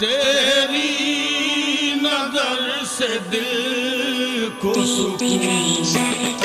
तेरी नज़र से दिल को सुकून।